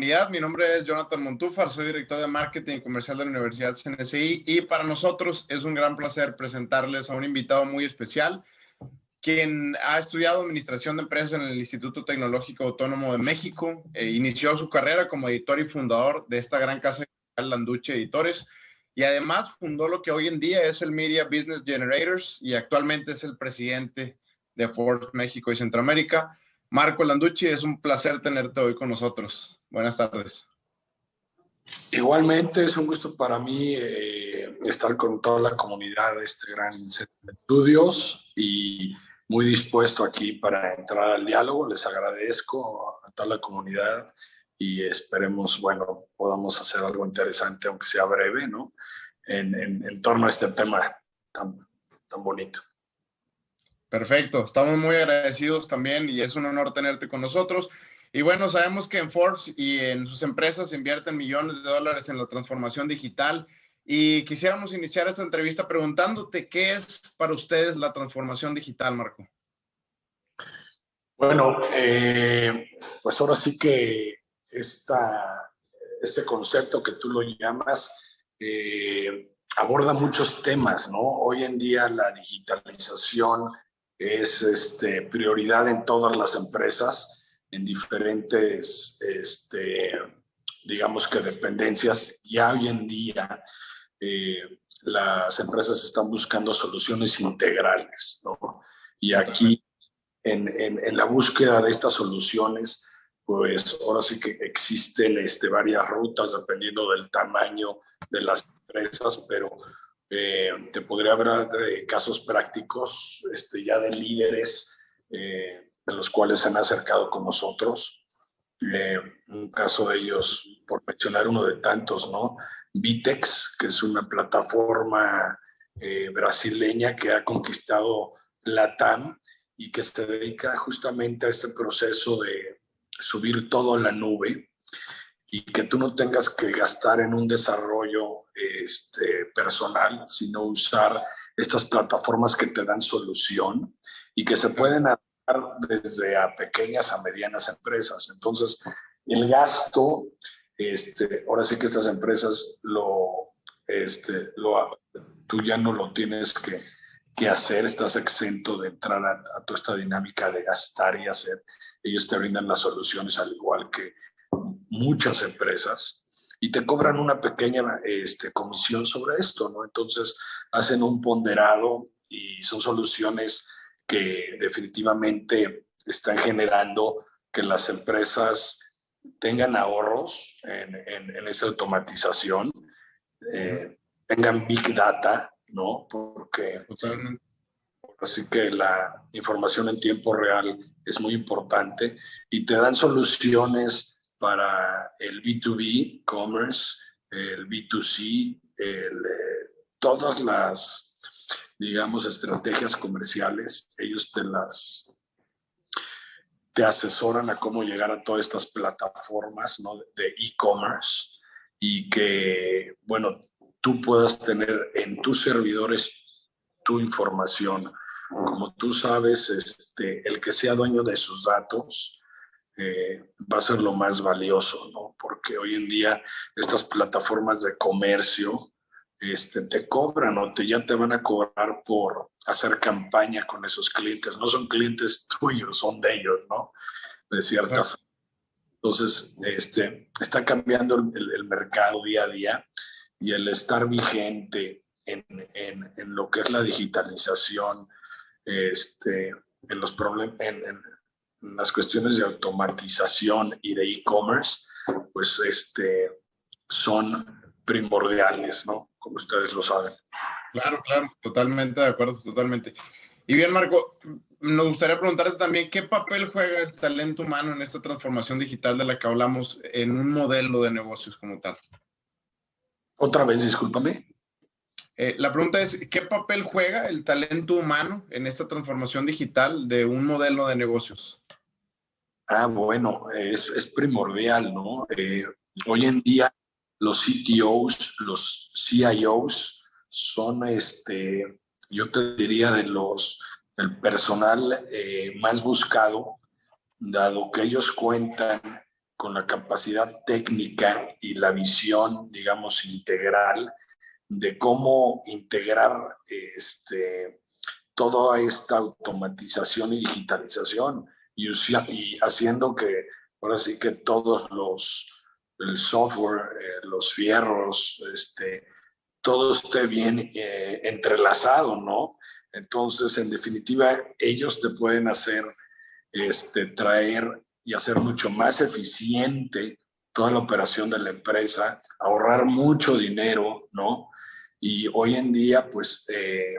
Mi nombre es Jonathan Montúfar, soy director de marketing comercial de la Universidad CNCI y para nosotros es un gran placer presentarles a un invitado muy especial, quien ha estudiado administración de empresas en el Instituto Tecnológico Autónomo de México. e inició su carrera como editor y fundador de esta gran casa Landuche Editores y además fundó lo que hoy en día es el Media Business Generators y actualmente es el presidente de Forbes México y Centroamérica. Marco Landucci, es un placer tenerte hoy con nosotros. Buenas tardes. Igualmente es un gusto para mí eh, estar con toda la comunidad de este gran centro de estudios y muy dispuesto aquí para entrar al diálogo. Les agradezco a toda la comunidad y esperemos, bueno, podamos hacer algo interesante, aunque sea breve, ¿no? En, en, torno a este tema tan, tan bonito. Perfecto, estamos muy agradecidos también y es un honor tenerte con nosotros. Y bueno, sabemos que en Forbes y en sus empresas invierten millones de dólares en la transformación digital y quisiéramos iniciar esta entrevista preguntándote qué es para ustedes la transformación digital, Marco. Bueno, eh, pues ahora sí que esta, este concepto que tú lo llamas eh, aborda muchos temas, ¿no? Hoy en día la digitalización es este, prioridad en todas las empresas, en diferentes, este, digamos que dependencias. Ya hoy en día eh, las empresas están buscando soluciones integrales, ¿no? Y aquí, en, en, en, la búsqueda de estas soluciones, pues ahora sí que existen este, varias rutas dependiendo del tamaño de las empresas, pero eh, te podría hablar de casos prácticos, este, ya de líderes eh, de los cuales se han acercado con nosotros. Eh, un caso de ellos, por mencionar uno de tantos, ¿no? Vitex, que es una plataforma brasileña que ha conquistado la TAM y que se dedica justamente a este proceso de subir todo a la nube y que tú no tengas que gastar en un desarrollo este, personal, sino usar estas plataformas que te dan solución y que se pueden dar desde a pequeñas a medianas empresas. Entonces, el gasto, este, ahora sí que estas empresas lo, este, lo, tú ya no lo tienes que, que hacer, estás exento de entrar a, a toda esta dinámica de gastar y hacer. Ellos te brindan las soluciones al igual que muchas empresas y te cobran una pequeña este, comisión sobre esto, ¿no? Entonces hacen un ponderado y son soluciones que definitivamente están generando que las empresas tengan ahorros en, en, esa automatización, eh, tengan big data, ¿no? Porque así que la información en tiempo real es muy importante y te dan soluciones para el B2B, commerce, el B2C, el, eh, todas las, digamos, estrategias comerciales, ellos te las te asesoran a cómo llegar a todas estas plataformas de e-commerce y que, bueno, tú puedas tener en tus servidores tu información. Como tú sabes, este, el que sea dueño de sus datos, eh, va a ser lo más valioso, ¿no? Porque hoy en día estas plataformas de comercio este, te cobran o te, ya te van a cobrar por hacer campaña con esos clientes. No son clientes tuyos, son de ellos, ¿no? De cierta forma. Entonces, este, está cambiando el, el, mercado día a día y el estar vigente en, en, en lo que es la digitalización, este, en los problemas, en, las cuestiones de automatización y de e-commerce, pues este, son primordiales, ¿no? Como ustedes lo saben. Claro, claro, totalmente de acuerdo, totalmente. Y bien, Marco, nos gustaría preguntarte también qué papel juega el talento humano en esta transformación digital de la que hablamos en un modelo de negocios como tal. Otra vez, discúlpame. Eh, la pregunta es, ¿qué papel juega el talento humano en esta transformación digital de un modelo de negocios? Ah, bueno, es, primordial, ¿no? Eh, hoy en día los CTOs, los CIOs son, este, yo te diría, de los, el personal eh, más buscado, dado que ellos cuentan con la capacidad técnica y la visión, digamos, integral de cómo integrar este, toda esta automatización y digitalización y, y haciendo que ahora sí que todos los, el software, eh, los fierros, este, todo esté bien eh, entrelazado, ¿no? Entonces, en definitiva, ellos te pueden hacer, este, traer y hacer mucho más eficiente toda la operación de la empresa, ahorrar mucho dinero, ¿no? Y hoy en día, pues, eh,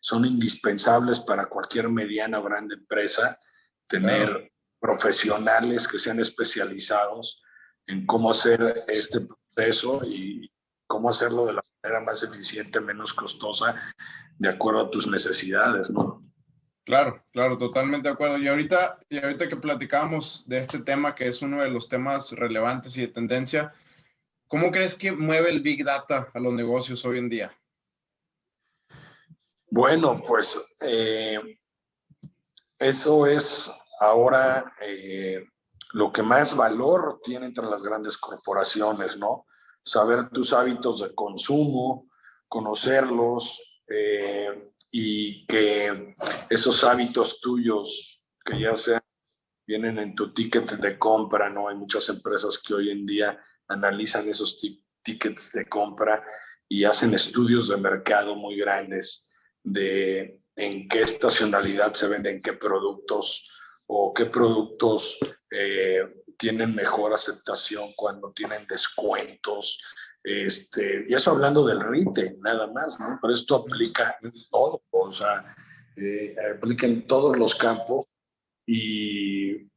son indispensables para cualquier mediana o grande empresa tener profesionales que sean especializados en cómo hacer este proceso y cómo hacerlo de la manera más eficiente, menos costosa, de acuerdo a tus necesidades, ¿no? Claro, claro, totalmente de acuerdo. Y ahorita, y ahorita que platicábamos de este tema, que es uno de los temas relevantes y de tendencia, ¿cómo crees que mueve el Big Data a los negocios hoy en día? Bueno, pues eh, eso es ahora eh, lo que más valor tiene entre las grandes corporaciones, ¿no? Saber tus hábitos de consumo, conocerlos eh, y que esos hábitos tuyos, que ya sean, vienen en tu ticket de compra, ¿no? Hay muchas empresas que hoy en día analizan esos tickets de compra y hacen estudios de mercado muy grandes de en qué estacionalidad se venden qué productos, o qué productos eh, tienen mejor aceptación cuando tienen descuentos. Este, y eso hablando del retail, nada más, ¿no? Pero esto aplica en todo, o sea, eh, aplica en todos los campos y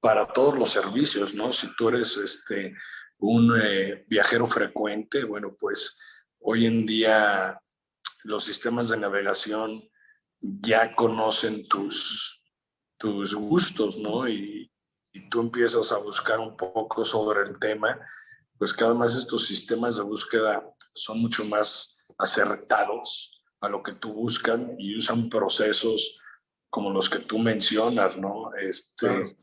para todos los servicios, ¿no? Si tú eres este, un eh, viajero frecuente, bueno, pues hoy en día los sistemas de navegación ya conocen tus, tus gustos, ¿no? Y, tú empiezas a buscar un poco sobre el tema, pues cada vez estos sistemas de búsqueda son mucho más acertados a lo que tú buscan y usan procesos como los que tú mencionas, ¿no? Este,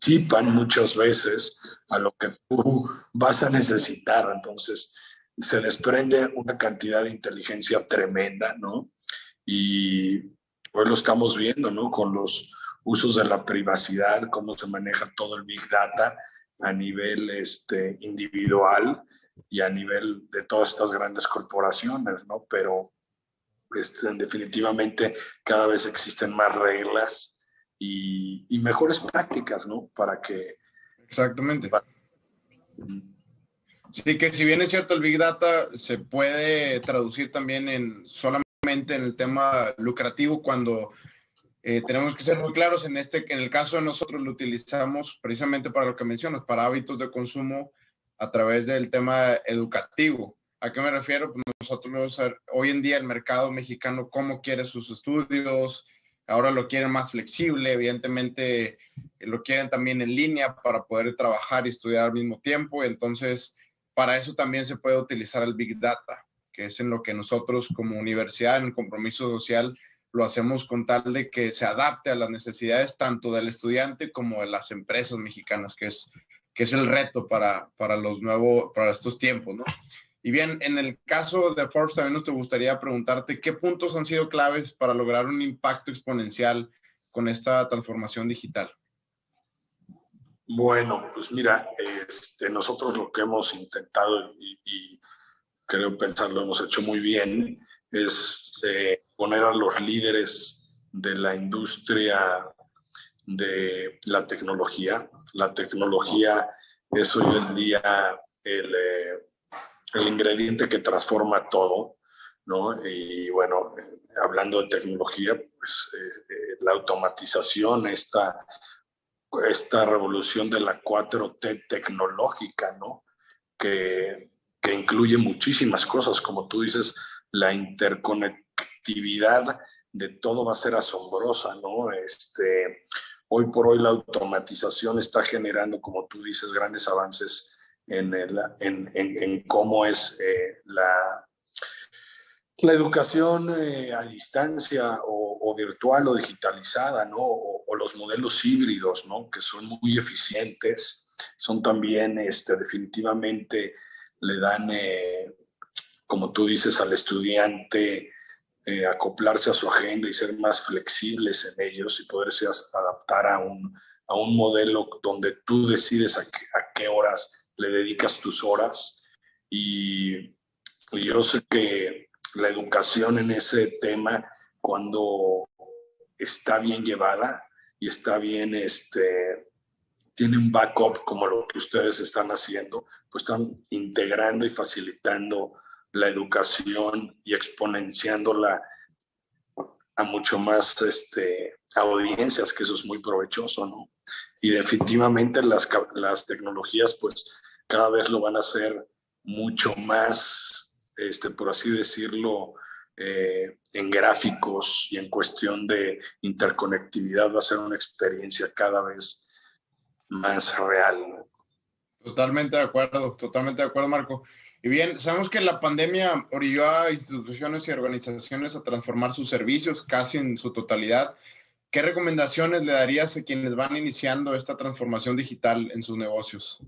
participan muchas veces a lo que tú vas a necesitar, entonces se desprende una cantidad de inteligencia tremenda, ¿no? Y Hoy lo estamos viendo, ¿no? Con los usos de la privacidad, cómo se maneja todo el Big Data a nivel este, individual y a nivel de todas estas grandes corporaciones, ¿no? Pero este, definitivamente cada vez existen más reglas y, y, mejores prácticas, ¿no? Para que... Exactamente. Sí, que si bien es cierto el Big Data se puede traducir también en solamente en el tema lucrativo cuando eh, tenemos que ser muy claros en este, en el caso de nosotros lo utilizamos precisamente para lo que mencionas, para hábitos de consumo a través del tema educativo. ¿A qué me refiero? Pues nosotros hoy en día el mercado mexicano, cómo quiere sus estudios, ahora lo quieren más flexible, evidentemente lo quieren también en línea para poder trabajar y estudiar al mismo tiempo, entonces para eso también se puede utilizar el Big Data que es en lo que nosotros como universidad, en compromiso social, lo hacemos con tal de que se adapte a las necesidades tanto del estudiante como de las empresas mexicanas, que es, que es el reto para, para los nuevos, para estos tiempos, ¿no? Y bien, en el caso de Forbes también nos te gustaría preguntarte qué puntos han sido claves para lograr un impacto exponencial con esta transformación digital. Bueno, pues mira, este, nosotros lo que hemos intentado y creo pensar lo hemos hecho muy bien, es eh, poner a los líderes de la industria de la tecnología. La tecnología es hoy en día el, eh, el ingrediente que transforma todo, ¿no? Y bueno, hablando de tecnología, pues eh, la automatización, esta, esta revolución de la 4T tecnológica, ¿no? Que que incluye muchísimas cosas, como tú dices, la interconectividad de todo va a ser asombrosa, ¿no? Este, hoy por hoy la automatización está generando, como tú dices, grandes avances en, en, en, cómo es eh, la, la educación eh, a distancia o, virtual o digitalizada, ¿no? Los modelos híbridos, ¿no? Que son muy eficientes, son también este, definitivamente le dan, eh, como tú dices, al estudiante eh, acoplarse a su agenda y ser más flexibles en ellos y poderse adaptar a un, a un modelo donde tú decides a qué, a qué horas le dedicas tus horas. Y yo sé que la educación en ese tema, cuando está bien llevada y está bien este, tiene un backup como lo que ustedes están haciendo, pues están integrando y facilitando la educación y exponenciándola a mucho más este, audiencias, que eso es muy provechoso, ¿no? Y definitivamente las, las tecnologías, pues cada vez lo van a hacer mucho más, este, por así decirlo, eh, en gráficos y en cuestión de interconectividad va a ser una experiencia cada vez más real. Totalmente de acuerdo, totalmente de acuerdo, Marco. Y bien, sabemos que la pandemia orilló a instituciones y organizaciones a transformar sus servicios casi en su totalidad. ¿Qué recomendaciones le darías a quienes van iniciando esta transformación digital en sus negocios?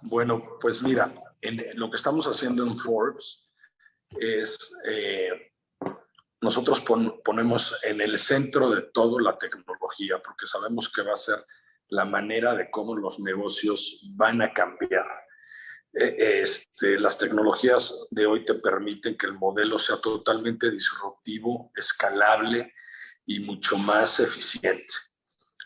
Bueno, pues mira, en lo que estamos haciendo en Forbes es, eh, nosotros ponemos en el centro de todo la tecnología, porque sabemos que va a ser la manera de cómo los negocios van a cambiar. E, este, las tecnologías de hoy te permiten que el modelo sea totalmente disruptivo, escalable y mucho más eficiente.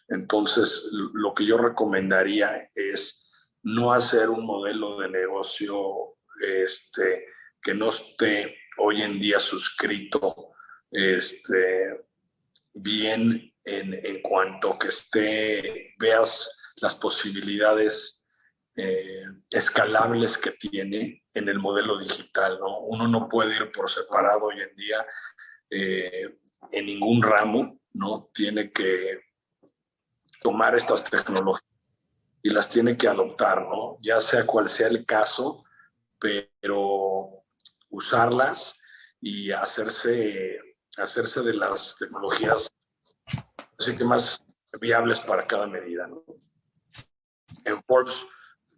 Entonces, lo que yo recomendaría es no hacer un modelo de negocio este, que no esté hoy en día suscrito este, bien en, cuanto que esté, veas las posibilidades eh, escalables que tiene en el modelo digital. ¿no? Uno no puede ir por separado hoy en día eh, en ningún ramo, ¿no? Tiene que tomar estas tecnologías y las tiene que adoptar, ¿no? Ya sea cual sea el caso, pero usarlas y hacerse, hacerse de las tecnologías así que más viables para cada medida. En Forbes,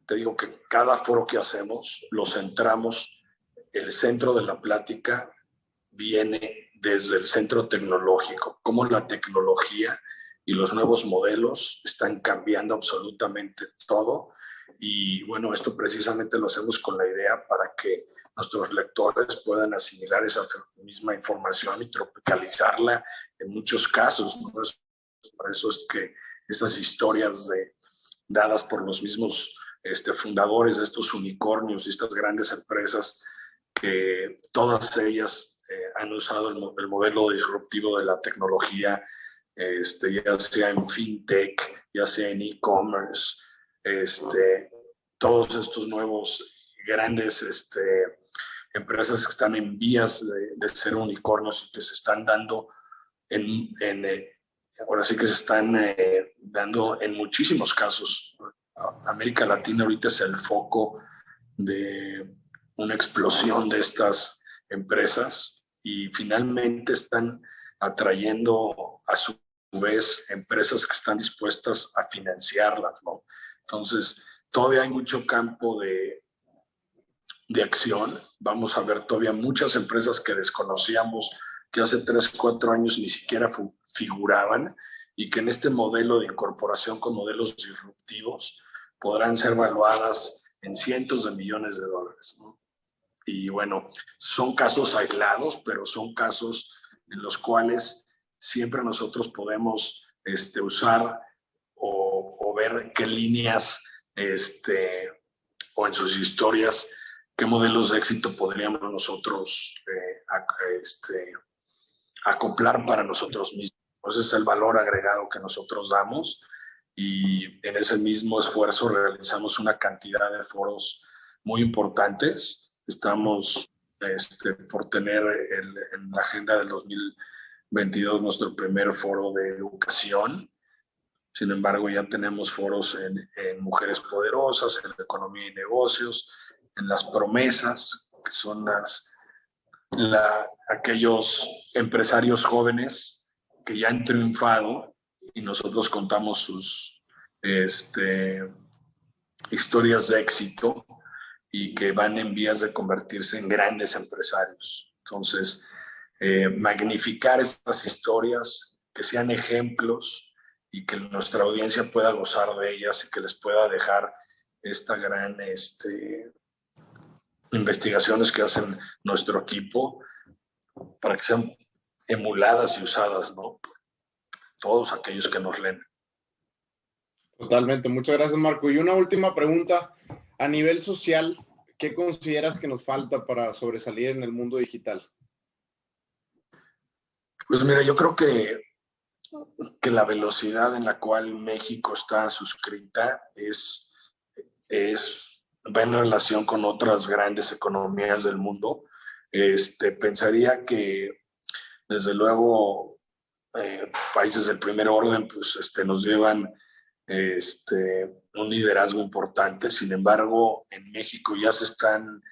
te digo que cada foro que hacemos lo centramos, el centro de la plática viene desde el centro tecnológico, cómo la tecnología y los nuevos modelos están cambiando absolutamente todo. Y bueno, esto precisamente lo hacemos con la idea para que nuestros lectores puedan asimilar esa misma información y tropicalizarla en muchos casos. ¿no? Por eso es que estas historias de, dadas por los mismos este, fundadores de estos unicornios y estas grandes empresas, que todas ellas eh, han usado el, modelo disruptivo de la tecnología, este, ya sea en fintech, ya sea en e-commerce, este, todos estos nuevos grandes este, empresas que están en vías de, ser unicornios y que se están dando en, eh, ahora sí que se están eh, dando en muchísimos casos. América Latina ahorita es el foco de una explosión de estas empresas y finalmente están atrayendo a su vez empresas que están dispuestas a financiarlas, ¿no? Entonces, todavía hay mucho campo de, de acción. Vamos a ver todavía muchas empresas que desconocíamos que hace tres, cuatro años ni siquiera figuraban y que en este modelo de incorporación con modelos disruptivos podrán ser valuadas en cientos de millones de dólares. Y bueno, son casos aislados, pero son casos en los cuales siempre nosotros podemos este, usar o, ver qué líneas este, o en sus historias, qué modelos de éxito podríamos nosotros eh, este, acoplar para nosotros mismos. Ese es el valor agregado que nosotros damos y en ese mismo esfuerzo realizamos una cantidad de foros muy importantes. Estamos este, por tener en la agenda del 2022 nuestro primer foro de educación. Sin embargo, ya tenemos foros en, en mujeres poderosas, en economía y negocios, en las promesas, que son las, la, aquellos empresarios jóvenes que ya han triunfado y nosotros contamos sus este, historias de éxito y que van en vías de convertirse en grandes empresarios. Entonces, eh, magnificar estas historias, que sean ejemplos y que nuestra audiencia pueda gozar de ellas y que les pueda dejar esta gran este, investigaciones que hacen nuestro equipo para que sean emuladas y usadas, ¿no? Por todos aquellos que nos leen. Totalmente, muchas gracias Marco. Y una última pregunta, a nivel social, ¿qué consideras que nos falta para sobresalir en el mundo digital? Pues mira, yo creo que, que la velocidad en la cual México está suscrita es, es, va en relación con otras grandes economías del mundo. Este, pensaría que desde luego eh, países del primer orden pues, este, nos llevan este, un liderazgo importante. Sin embargo, en México ya se están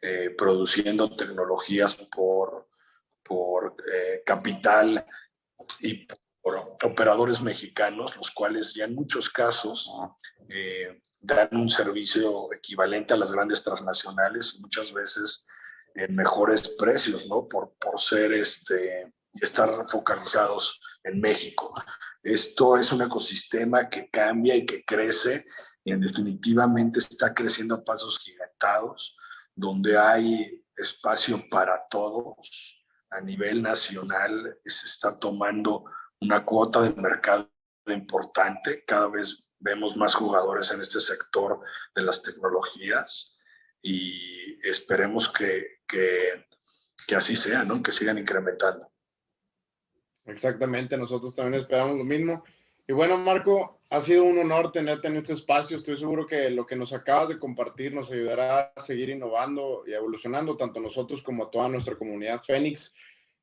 eh, produciendo tecnologías por, por eh, capital y por operadores mexicanos, los cuales ya en muchos casos dan un servicio equivalente a las grandes transnacionales muchas veces en mejores precios, ¿no? Por, por ser este, estar focalizados en México. Esto es un ecosistema que cambia y que crece y definitivamente está creciendo a pasos gigantados, donde hay espacio para todos a nivel nacional, se está tomando una cuota de mercado importante, cada vez vemos más jugadores en este sector de las tecnologías y esperemos que, que, que así sea, ¿no? que sigan incrementando. Exactamente, nosotros también esperamos lo mismo. Y bueno, Marco, ha sido un honor tenerte en este espacio. Estoy seguro que lo que nos acabas de compartir nos ayudará a seguir innovando y evolucionando, tanto nosotros como toda nuestra comunidad Fénix.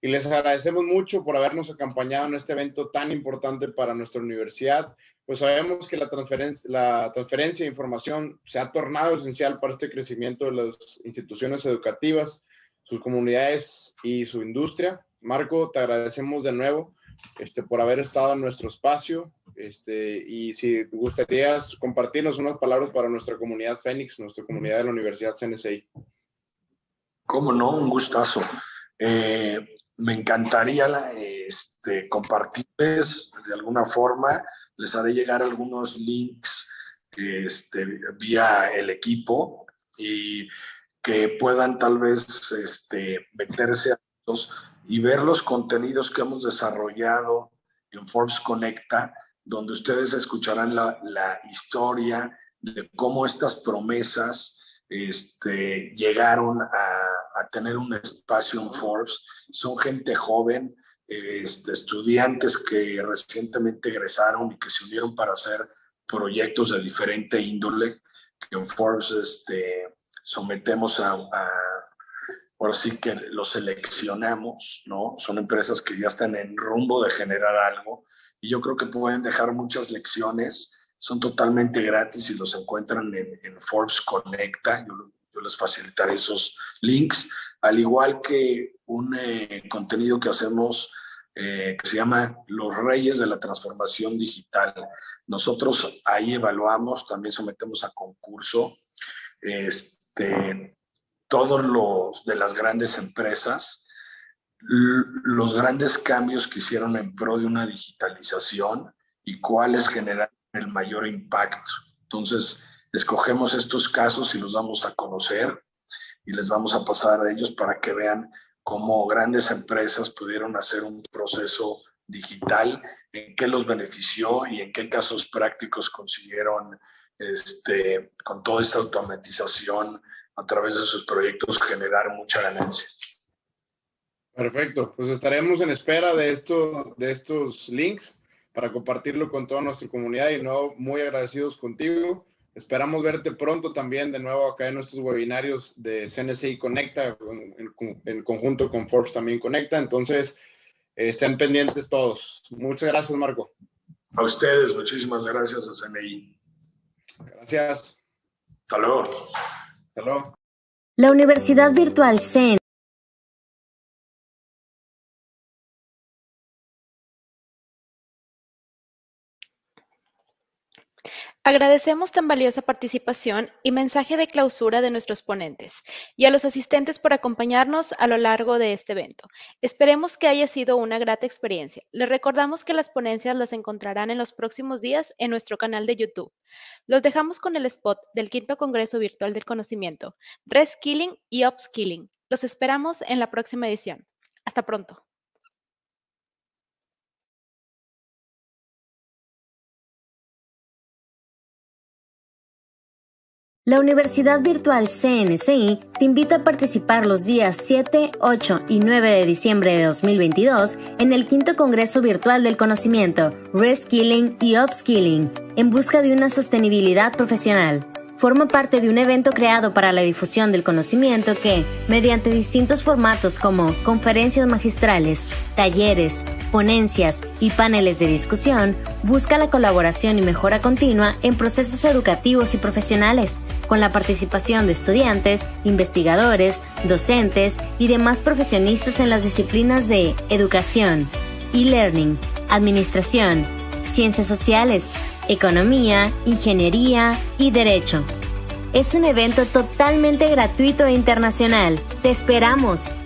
Y les agradecemos mucho por habernos acompañado en este evento tan importante para nuestra universidad. Pues sabemos que la transferencia, la transferencia de información se ha tornado esencial para este crecimiento de las instituciones educativas, sus comunidades y su industria. Marco, te agradecemos de nuevo este, por haber estado en nuestro espacio. Este, y si gustarías compartirnos unas palabras para nuestra comunidad Fénix, nuestra comunidad de la Universidad CNSI. Cómo no, un gustazo. Eh, me encantaría este, compartirles de alguna forma, les haré llegar algunos links este, vía el equipo y que puedan tal vez este, meterse a los y ver los contenidos que hemos desarrollado en Forbes Conecta, donde ustedes escucharán la, historia de cómo estas promesas este, llegaron a, tener un espacio en Forbes. Son gente joven, este, estudiantes que recientemente egresaron y que se unieron para hacer proyectos de diferente índole, que en Forbes este, sometemos a, a ahora sí que los seleccionamos, ¿no? Son empresas que ya están en rumbo de generar algo y yo creo que pueden dejar muchas lecciones, son totalmente gratis y los encuentran en, Forbes Conecta, yo, les facilitaré esos links, al igual que un eh, contenido que hacemos eh, que se llama Los Reyes de la Transformación Digital. Nosotros ahí evaluamos, también sometemos a concurso este, todos los de las grandes empresas, los grandes cambios que hicieron en pro de una digitalización y cuáles generaron el mayor impacto. Entonces, escogemos estos casos y los vamos a conocer y les vamos a pasar a ellos para que vean cómo grandes empresas pudieron hacer un proceso digital, en qué los benefició y en qué casos prácticos consiguieron este, con toda esta automatización a través de sus proyectos generar mucha ganancia. Perfecto, pues estaremos en espera de, de estos links para compartirlo con toda nuestra comunidad y no muy agradecidos contigo. Esperamos verte pronto también de nuevo acá en nuestros webinarios de CNCI Conecta, en, en conjunto con Forbes también Conecta. Entonces, estén pendientes todos. Muchas gracias, Marco. A ustedes, muchísimas gracias a CNI. Gracias. Hasta luego. La Universidad Virtual CEN Agradecemos tan valiosa participación y mensaje de clausura de nuestros ponentes y a los asistentes por acompañarnos a lo largo de este evento. Esperemos que haya sido una grata experiencia. Les recordamos que las ponencias las encontrarán en los próximos días en nuestro canal de YouTube. Los dejamos con el spot del quinto Congreso Virtual del Conocimiento, Reskilling y Upskilling. Los esperamos en la próxima edición. Hasta pronto. La Universidad Virtual CNCI te invita a participar los días 7, 8 y 9 de diciembre de 2022 en el quinto Congreso Virtual del Conocimiento, Reskilling y Upskilling, en busca de una sostenibilidad profesional. Forma parte de un evento creado para la difusión del conocimiento que, mediante distintos formatos como conferencias magistrales, talleres, ponencias y paneles de discusión, busca la colaboración y mejora continua en procesos educativos y profesionales, con la participación de estudiantes, investigadores, docentes y demás profesionistas en las disciplinas de educación, e-learning, administración, ciencias sociales, economía, ingeniería y derecho. Es un evento totalmente gratuito e internacional. ¡Te esperamos!